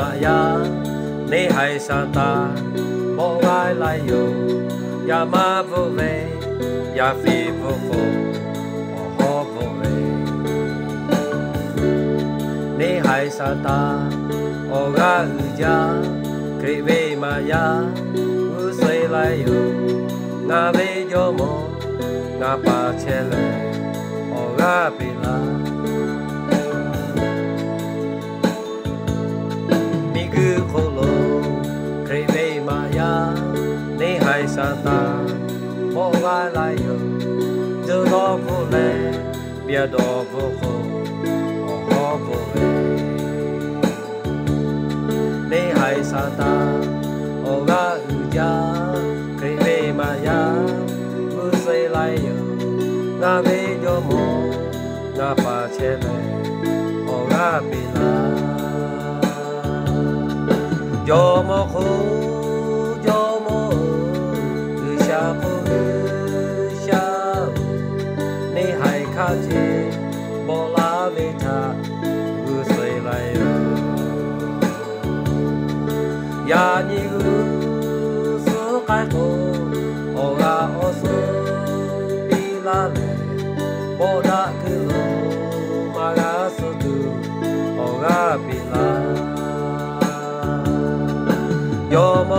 mà ya ni hai sa ta bo gai lai yo ya ma vô về ya phi vô phô ho vô về ni hai sa ta o ga u ja kri ve ma ya u sai lai yo nga ve yo mo nga pa che le o ga pi la sa mo ga la yo do do vo le bia do vo ko o ho vo le le hai sa o ga u ya kri ve ma ya vu sai la yo na ve do mo na pa che le o ga bi la. Yo mo ko khu 街波拉维塔乌水来哟，呀尼乌苏开口，欧拉欧苏比拉勒，波达克鲁马拉苏杜，欧拉比拉，哟么